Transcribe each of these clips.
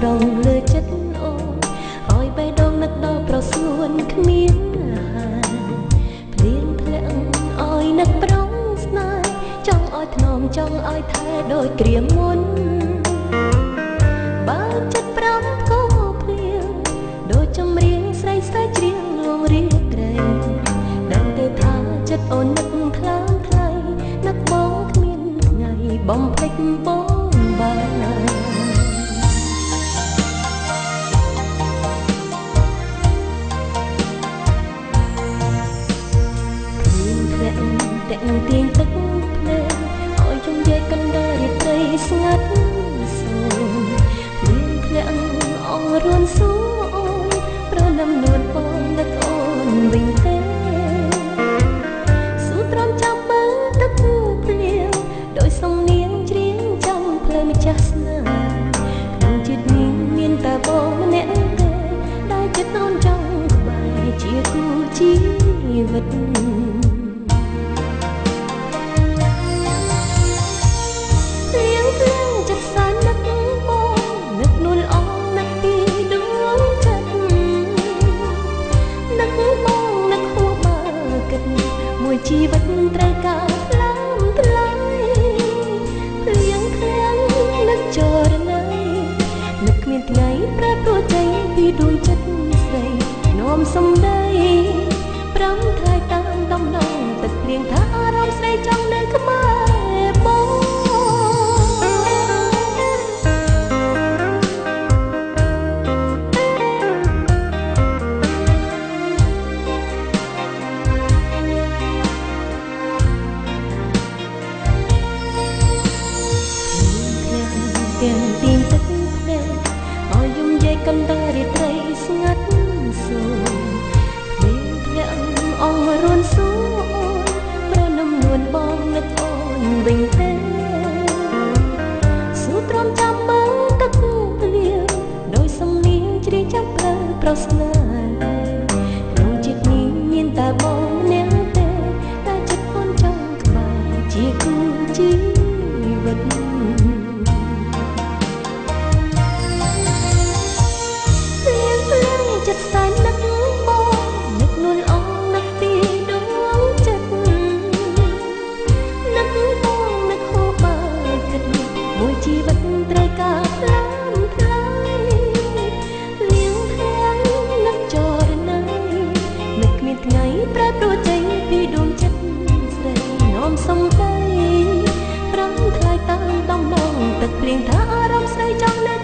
ស្រងលើចិត្តអូនឲ្យបេះដូងនឹកដល់ប្រសួនគ្មានហាភ្លៀងធ្លាក់ឲ្យនឹកប្រងស្នេហ៍ចង់ឲ្យថ្នមចង់ឲ្យថែដោយគ្រាមុនបើចិត្តប្រំកោភ្លៀងដូចចម្រៀងស្រីស្រីច្រៀងលងរៀបត្រីដឹងទេថាចិត្តអូននឹកខ្លាំងថ្លៃនឹកបងគ្មានថ្ងៃបំភ្លេចបងបាន កកណ្ដាលរាត្រីស្ងាត់សូមមានធ្លាក់អងរួនសួរអូនប្រណំនួនបងនឹកអូនវិញទេស៊ូទ្រាំចាំមើលទឹកភ្លៀងដោយសំនៀងច្រៀងចាំផ្លូវម្ចាស់ស្នេហ៍ក្នុងចិត្តនេះមានតែបងម្នាក់ទេដែលចិត្តអូនចង់ក្បែរជាគូជីវិត ជីវិតត្រូវការផ្លាំផ្លាយភ្លៀងខ្លាំងនឹកចរណៃនឹកគ្មានថ្ងៃប្រែប្រួលใจពីដួងចិត្តស្រីនោមសំដីប្រាំថ្លៃតាមដំណងទឹកភ្លៀងថាអារម្មណ៍ស្រីចង់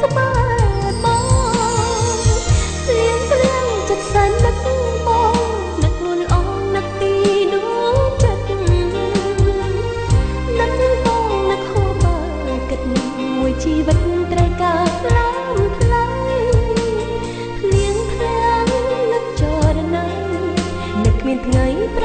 ក្បែរមកសៀងព្រៀងចិត្តសែននឹកមកនឹកមុនអងនឹកទីនោះចិត្តនឹកបងនឹកហូបបើគិតមួយជីវិតត្រូវការខ្លាំងខ្លាំងភ្លៀងភ្លាំងនឹកចរណៃនឹកមានថ្ងៃប្រ